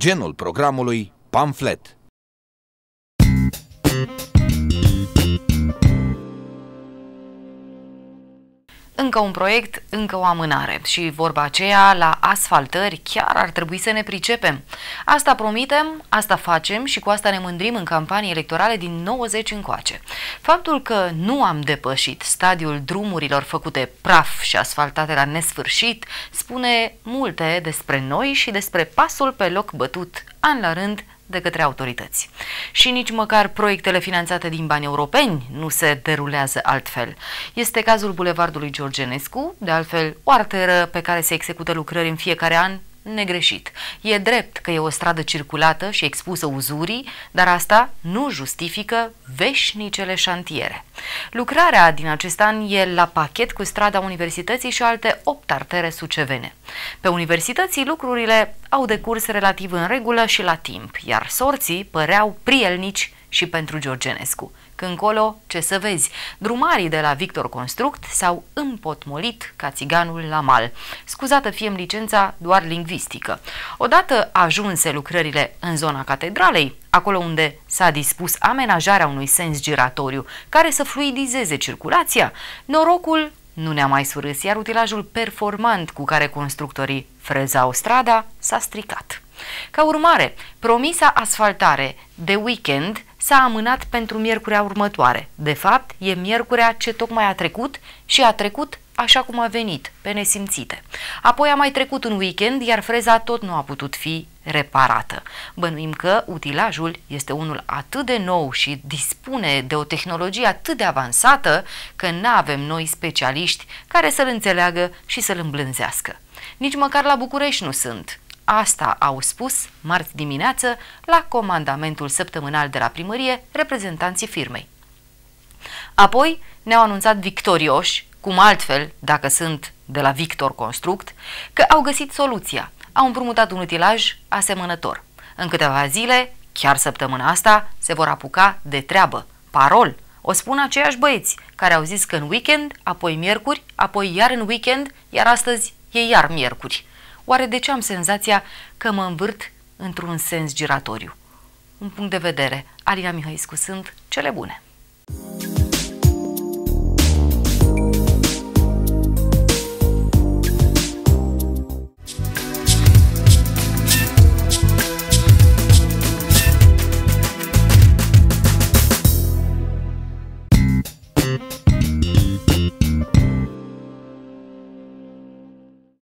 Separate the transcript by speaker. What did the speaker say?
Speaker 1: genul programului pamflet.
Speaker 2: Încă un proiect, încă o amânare și vorba aceea, la asfaltări chiar ar trebui să ne pricepem. Asta promitem, asta facem și cu asta ne mândrim în campanii electorale din 90 încoace. Faptul că nu am depășit stadiul drumurilor făcute praf și asfaltate la nesfârșit spune multe despre noi și despre pasul pe loc bătut an la rând de către autorități. Și nici măcar proiectele finanțate din bani europeni nu se derulează altfel. Este cazul Bulevardului Georgenescu, de altfel o arteră pe care se execută lucrări în fiecare an negreșit. E drept că e o stradă circulată și expusă uzurii, dar asta nu justifică veșnicele șantiere. Lucrarea din acest an e la pachet cu strada Universității și alte opt artere sucevene. Pe Universității lucrurile au decurs relativ în regulă și la timp, iar sorții păreau prielnici și pentru Georgenescu. Când colo, ce să vezi, drumarii de la Victor Construct s-au împotmolit ca țiganul la mal. Scuzată fie licența doar lingvistică. Odată ajunse lucrările în zona catedralei, acolo unde s-a dispus amenajarea unui sens giratoriu care să fluidizeze circulația, norocul nu ne-a mai surâs, iar utilajul performant cu care constructorii frezau strada s-a stricat. Ca urmare, promisa asfaltare de weekend s-a amânat pentru miercurea următoare. De fapt, e miercurea ce tocmai a trecut și a trecut așa cum a venit, pe nesimțite. Apoi a mai trecut un weekend, iar freza tot nu a putut fi reparată. Bănuim că utilajul este unul atât de nou și dispune de o tehnologie atât de avansată că nu avem noi specialiști care să-l înțeleagă și să-l îmblânzească. Nici măcar la București nu sunt. Asta au spus marți dimineață la comandamentul săptămânal de la primărie reprezentanții firmei. Apoi ne-au anunțat victorioși, cum altfel, dacă sunt de la Victor Construct, că au găsit soluția. Au împrumutat un utilaj asemănător. În câteva zile, chiar săptămâna asta, se vor apuca de treabă. Parol! O spun aceiași băieți care au zis că în weekend, apoi miercuri, apoi iar în weekend, iar astăzi e iar miercuri. Oare de ce am senzația că mă învârt într-un sens giratoriu? Un punct de vedere. Alina Mihăiscu sunt cele bune.